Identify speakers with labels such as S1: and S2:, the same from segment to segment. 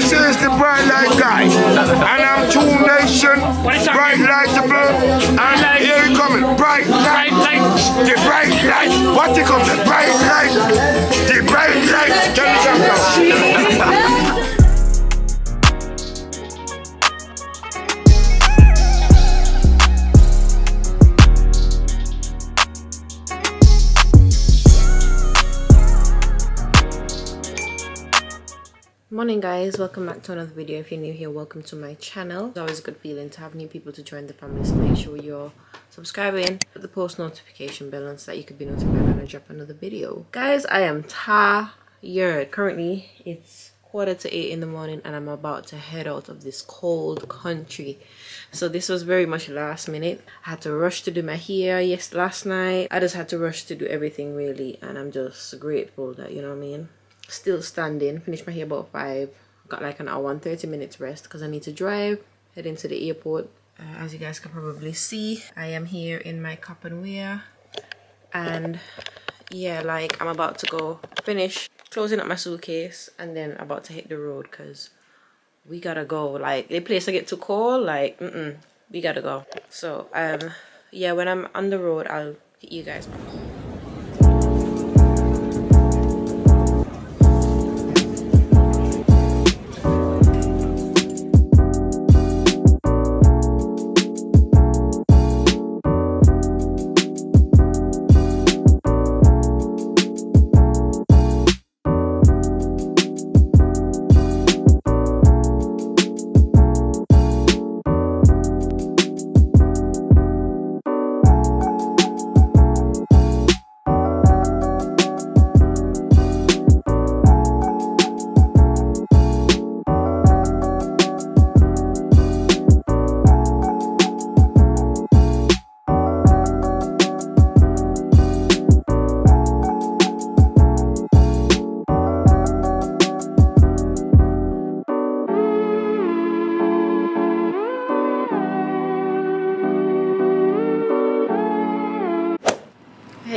S1: This is the Bright Light guy. And I'm Two Nation, Bright Lightable. And here we coming. Bright Light. The Bright Light. What you come the Bright
S2: morning guys. Welcome back to another video. If you're new here welcome to my channel. It's always a good feeling to have new people to join the family so make sure you're subscribing. Put the post notification bell on so that you could be notified when i drop another video. Guys i am tired. Currently it's quarter to eight in the morning and i'm about to head out of this cold country. So this was very much last minute. I had to rush to do my hair yes last night. I just had to rush to do everything really and i'm just grateful that you know what i mean still standing finished my hair about five got like an hour and 30 minutes rest because i need to drive head into the airport. Uh, as you guys can probably see i am here in my cap and wear. And yeah like i'm about to go finish closing up my suitcase and then about to hit the road because we gotta go. Like the place i get to call like mm -mm, we gotta go. So um yeah when i'm on the road i'll hit you guys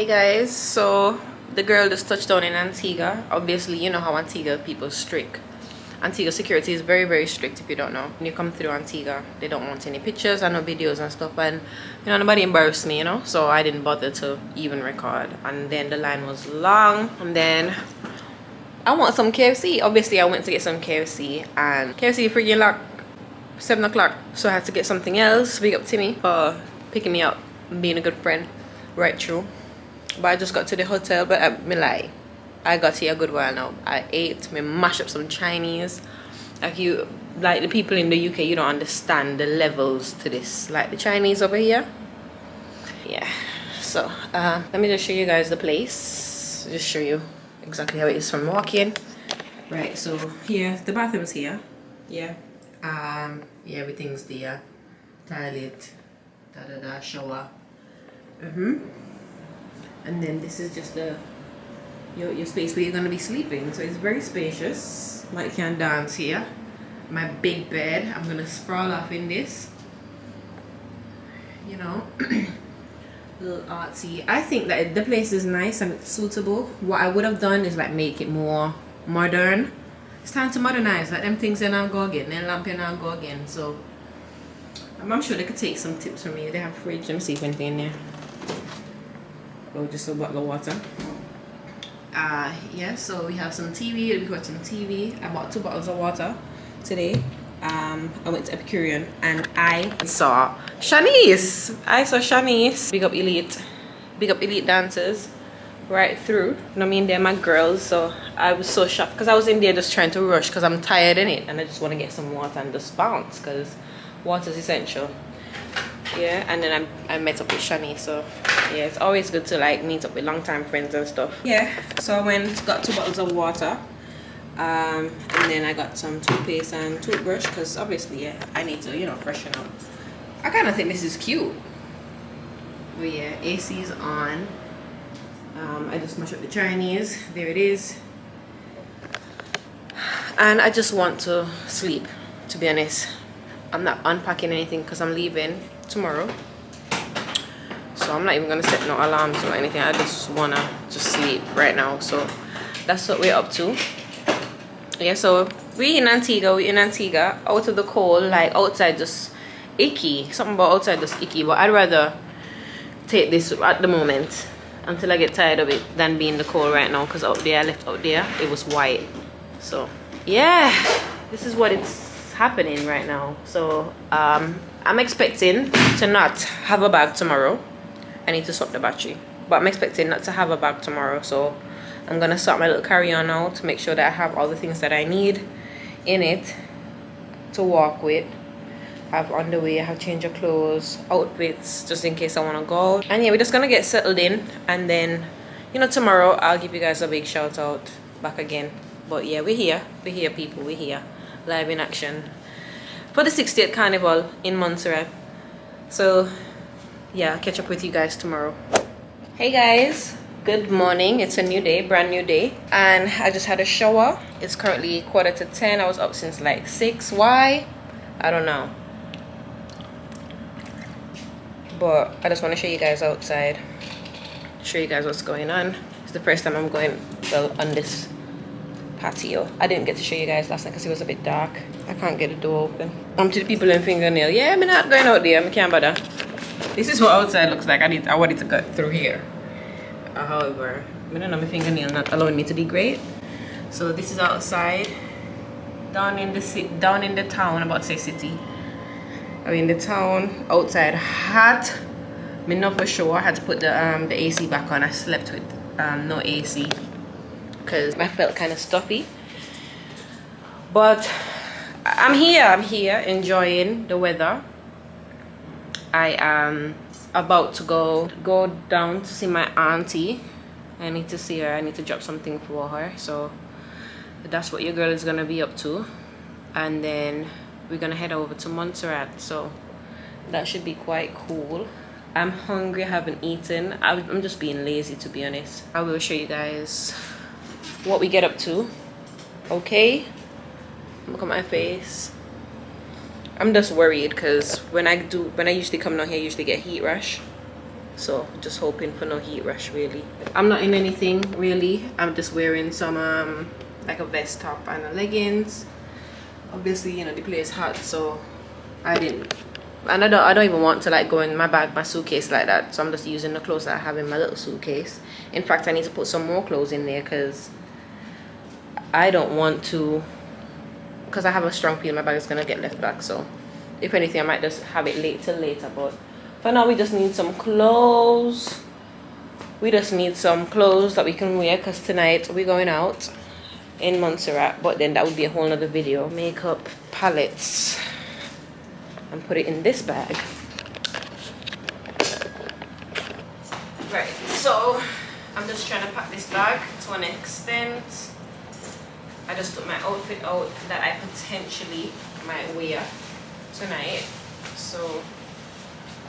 S2: hey guys. So the girl just touched down in antigua. Obviously you know how antigua people strict. Antigua security is very very strict if you don't know. When you come through antigua they don't want any pictures and no videos and stuff. And you know nobody embarrassed me you know? So i didn't bother to even record. And then the line was long. And then i want some kfc obviously i went to get some kfc and kfc freaking locked. Seven o'clock. So i had to get something else big up timmy for picking me up being a good friend. Right through but I just got to the hotel but I uh, me like I got here a good while now. I ate me mash up some Chinese. Like you like the people in the UK you don't understand the levels to this. Like the Chinese over here. Yeah. So uh, let me just show you guys the place. Just show you exactly how it is from walking. Right so here the bathroom's here. Yeah. Um yeah everything's there. Toilet. Da da da shower. Mm-hmm and then this is just the your, your space where you're going to be sleeping. So it's very spacious. Like you can dance here. My big bed. I'm going to sprawl off in this. You know little artsy. I think that the place is nice and it's suitable. What i would have done is like make it more modern. It's time to modernize. Like them things and i'll go again then lamp and i'll go again so i'm sure they could take some tips from me they have fridge. Let me see if anything in there oh just a bottle of water. Uh yeah so we have some tv we'll be watching tv i bought two bottles of water today. Um i went to epicurean and i saw shanice. I saw shanice. Big up elite big up elite dancers right through. You know i mean they're my girls so i was so shocked because i was in there just trying to rush because i'm tired in it and i just want to get some water and just bounce because water is essential. Yeah and then I, I met up with shani so yeah it's always good to like meet up with long-time friends and stuff. Yeah so i went got two bottles of water um, and then i got some toothpaste and toothbrush because obviously yeah i need to you know freshen up. I kind of think this is cute. But yeah ac's on. Um, i just mashed up the chinese. There it is. And i just want to sleep to be honest. I'm not unpacking anything because i'm leaving tomorrow so i'm not even gonna set no alarms or anything i just wanna just sleep right now so that's what we're up to yeah so we in Antigua, we in Antigua, out of the cold, like outside just icky. Something about outside just icky, but I'd rather take this at the moment until I get tired of it than being the cold right now because out there, I left out there, it was white. So yeah, this is what it's happening right now. So um, I'm expecting to not have a bag tomorrow. I need to swap the battery. But I'm expecting not to have a bag tomorrow. So I'm gonna sort my little carry-on out to make sure that I have all the things that I need in it to walk with. I have underwear I have change of clothes outfits just in case i want to go. And yeah we're just gonna get settled in and then you know tomorrow i'll give you guys a big shout out back again. But yeah we're here. We're here people. We're here. Live in action. For the 60th carnival in montserrat. So yeah catch up with you guys tomorrow. Hey guys. Good morning. It's a new day brand new day. And i just had a shower. It's currently quarter to 10 i was up since like 6 why? I don't know. But i just want to show you guys outside. Show you guys what's going on. It's the first time i'm going on this patio. I didn't get to show you guys last night because it was a bit dark. I can't get the door open. I'm to the people in fingernail. Yeah i'm not going out there. I can't bother this is what outside looks like. I need i wanted to cut through here. Uh, however I don't know my fingernail not allowing me to be great so this is outside. Down in the down in the town about say city. I mean the town outside hot. Me not for sure. I had to put the um the AC back on. I slept with um no AC because I felt kind of stuffy. But I'm here. I'm here enjoying the weather I am about to go go down to see my auntie. I need to see her. I need to drop something for her. So that's what your girl is gonna be up to. And then we're gonna head over to Montserrat. So that should be quite cool. I'm hungry. I haven't eaten. I'm just being lazy to be honest. I will show you guys what we get up to. Okay? Look at my face I'm just worried because when I do when I usually come down here I usually get heat rush so just hoping for no heat rush really. I'm not in anything really. I'm just wearing some um like a vest top and a leggings. Obviously you know the place hot so I didn't and I don't I don't even want to like go in my bag my suitcase like that. So I'm just using the clothes that I have in my little suitcase. In fact I need to put some more clothes in there because I don't want to because I have a strong feeling my bag is gonna get left back so if anything I might just have it late till later but for now we just need some clothes. We just need some clothes that we can wear because tonight we're going out in Montserrat but then that would be a whole nother video. Makeup palettes and put it in this bag. Right so I'm just trying to pack this bag to an extent I just took my outfit out that I potentially might wear tonight. So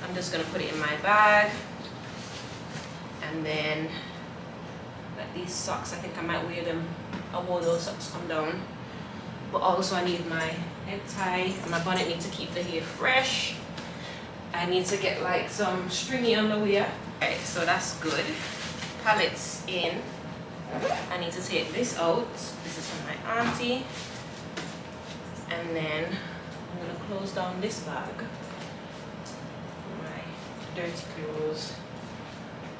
S2: I'm just gonna put it in my bag. And then like these socks, I think I might wear them. I wore those socks come down. But also I need my necktie and my bonnet need to keep the hair fresh. I need to get like some stringy underwear. Okay, so that's good. Palettes in. I need to take this out. This is from my auntie. And then I'm gonna close down this bag. My dirty clothes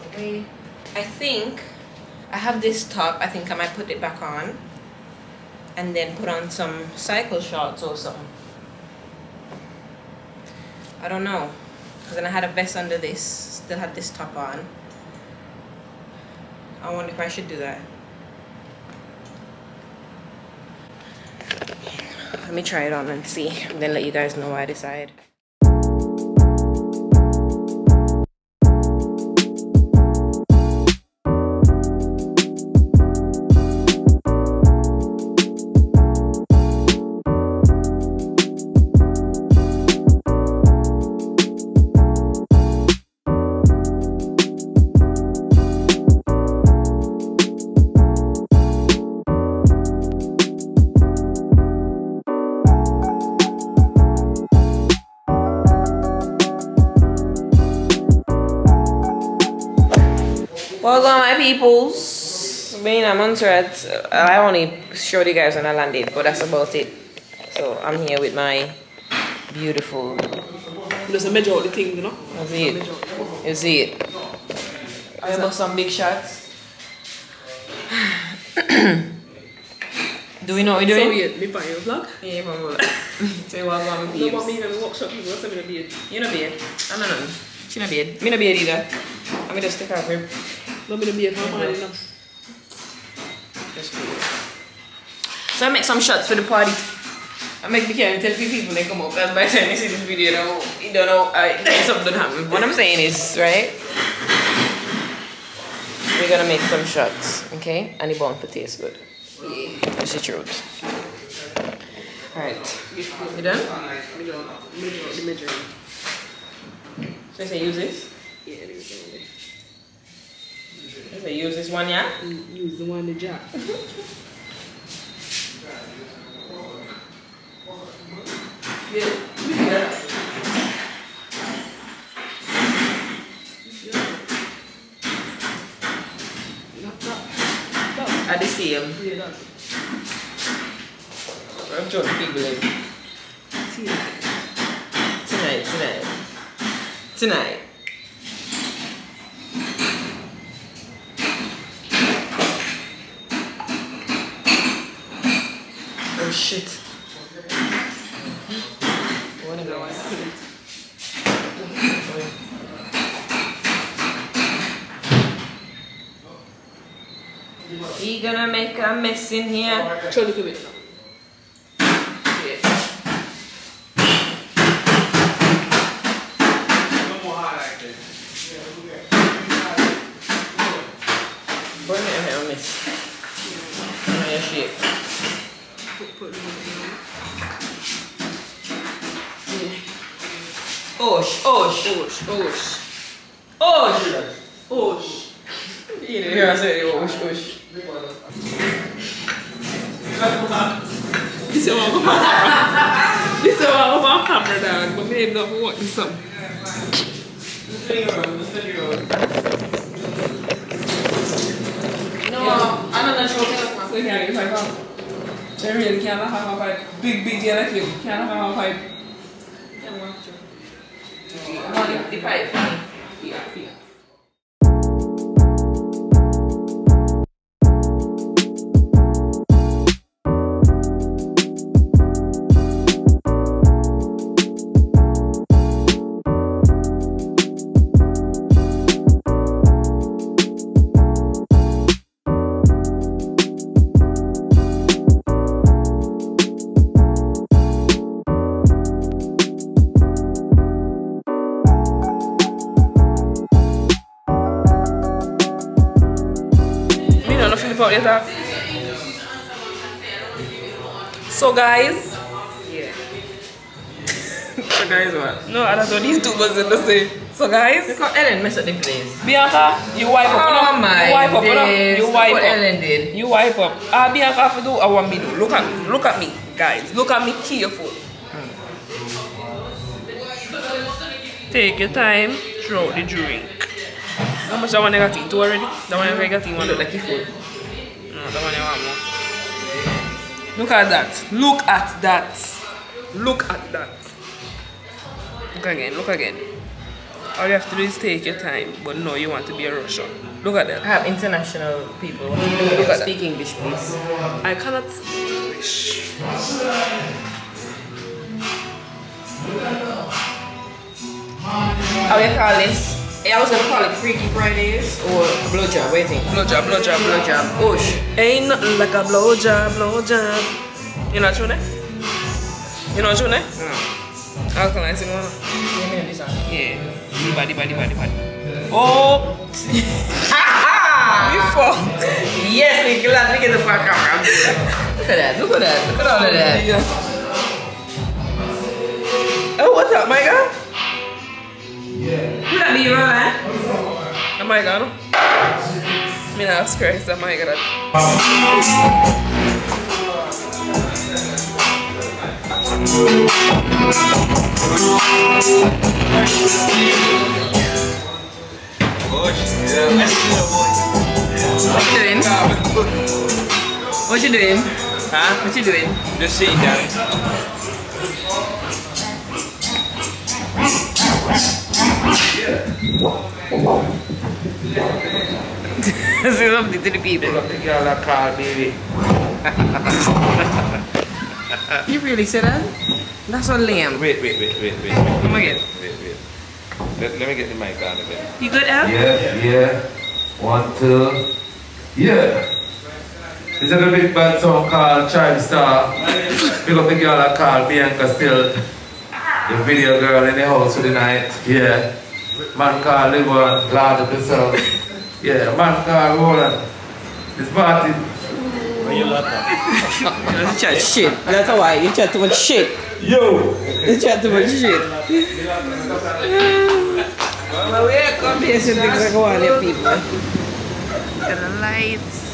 S2: away. I think I have this top. I think I might put it back on. And then put on some cycle shorts or something. I don't know. Because then I had a vest under this. Still had this top on. I wonder if I should do that. Let me try it on and see, and then let you guys know I decide. Peoples being a Montserrat, I only showed you guys when I landed, but that's about it. So I'm here with my beautiful.
S3: Just measure out the thing, you know.
S2: You see it? You see it? I have some big shots. Do we know what we're doing?
S3: So
S2: doing?
S3: weird, me buy your vlog.
S2: Yeah, mama. Say what I'm
S3: No, but me even workshop people, what's in the beard?
S2: You know beard? I don't know. She no beard. Me no beard either. I'm me just stick off rib.
S3: No, me the beard, how man, you know.
S2: Just do. So I make some shots for the party. I make the camera tell few people they come up. That's by the time they see this video, you know, you don't know, uh, something happened. What I'm saying is, right? We're gonna make some shots, okay? And the bun to taste good. Yeah, that's the truth. Alright, you done?
S3: Don't measure out the measuring.
S2: So I say use this?
S3: Yeah, there you
S2: say use this one, yeah?
S3: Use the one the jar.
S2: Yeah. At the same.
S3: Yeah.
S2: I'm trying to in. Tonight, tonight. Tonight. Oh shit. What am I? We gonna make a mess in here.
S3: Try to give it now.
S2: Burn it in here, miss. Oh, Your shape.
S3: Put, put the one
S2: Osh, osh,
S3: Osh, osh.
S2: osh.
S3: Osh.
S2: You didn't hear I say osh, osh.
S3: This is what I'm on This is what I'm on camera dog, but maybe not what this up.
S2: No, I'm not joking.
S3: So you can't get five out. So you really can't have a pipe. Big, big deal like you. Can't have a pipe.
S2: The pipe.
S3: Yeah, yeah. Me don't know Philip out yet. ah. So guys,
S2: Yeah.
S3: so guys what? No, I don't know these two was in the same. So guys,
S2: Look how Ellen messed up the place.
S3: Bianca, you wipe up. you know?
S2: Oh my
S3: you wipe up. You, know?
S2: days.
S3: you wipe
S2: what
S3: up.
S2: Ellen did.
S3: You wipe up. Ah, Bianca, have to do I want me do. Look at me. Look at me, guys. Look at me careful. Take your time throughout the drink. How much that one I got in? Two already? That one I got in one.
S2: Look like you full.
S3: Look at that. Look at that. Look at that. Look again. Look again. All you have to do is take your time, but no, you want to be a Russian. Look at that.
S2: I have international people.
S3: Look at that.
S2: Speak English, please.
S3: I cannot English.
S2: How you call this? Yeah, I was gonna call it Freaky Fridays or blowjob. What do you think?
S3: Blowjob, blowjob, blowjob.
S2: Blowjob. Osh.
S3: Ain't nothing like a blowjob, blowjob. You know Chune? You know Chune?
S2: No.
S3: Alkaline sing one.
S2: Give me this one.
S3: Yeah. Body, body, body, body. Oh! Before.
S2: Yes, we glad we get the fuck out. Look at that. Look at that. Look at all of that.
S3: Oh, what's up, my God?
S2: Look at me, man.
S3: Oh my God. Me not Christ, oh my God.
S2: What you doing? What you doing?
S4: Huh?
S2: What you doing?
S4: Just sitting down.
S2: Say something to the people.
S4: The girl I call baby.
S2: You really said that? That's so lame.
S4: Wait, wait, wait, wait, wait.
S2: Oh my God.
S4: Wait, wait. Let, let me get the mic on a bit.
S2: You good, Al?
S5: Yeah, yeah. One, two. Yeah. This is a big bad song called Child Star. Big up the girl I call Bianca still. The video girl in the house for the night. Yeah. Man called Livon, glad of yourself. Yeah, man called Roland. This party.
S2: You chat shit. That's why you chat too much shit.
S5: Yo!
S2: You chat too much shit. well, we are come here some things that go on people. The lights.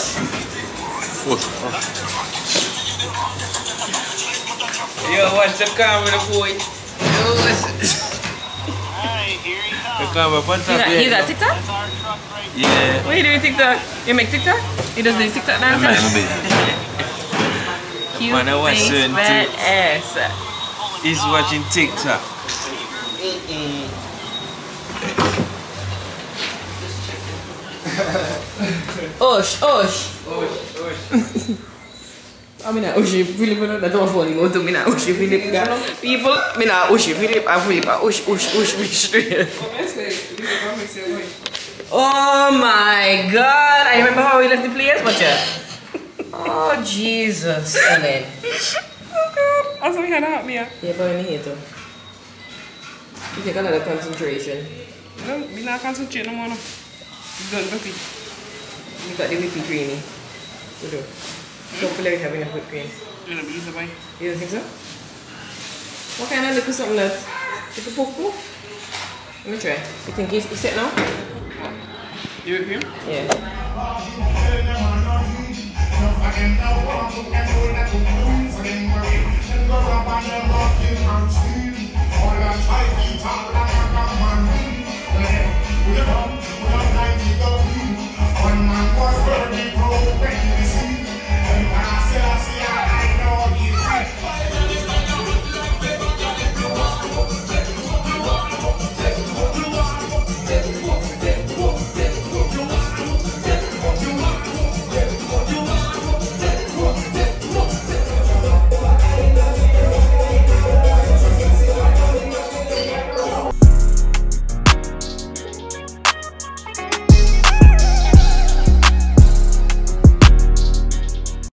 S2: Osh.
S4: Yo, watch the camera, boy. The camera, what's
S2: You
S4: up
S2: got,
S4: here?
S2: you got TikTok?
S4: Yeah.
S2: What are you doing TikTok? You make TikTok? You just do TikTok now? Cute
S4: Man, I was
S2: face,
S4: saying
S2: fat ass.
S4: He's watching TikTok.
S2: Osh, osh. I mean, Ushi Philip, that's not funny. Mo to me na Ushi Philip ka. People, me na Ushi Philip, I Philip, I Ush, Ush, Ush, me. Oh my God! I remember how we left the players, but yeah. Oh Jesus, Ellen.
S3: That's what we had out here.
S2: Yeah, but me here too. You take a lot of concentration.
S3: No, we not concentrate no more. No. Don't
S2: Ni kat Dewi Fitri ni. Bodoh. So popular having a whipped cream.
S3: You don't believe that,
S2: You don't think so? What kind of look is something else? Look a poof poof? Let me try. You think he's, he's set now?
S3: You with him?
S2: Yeah.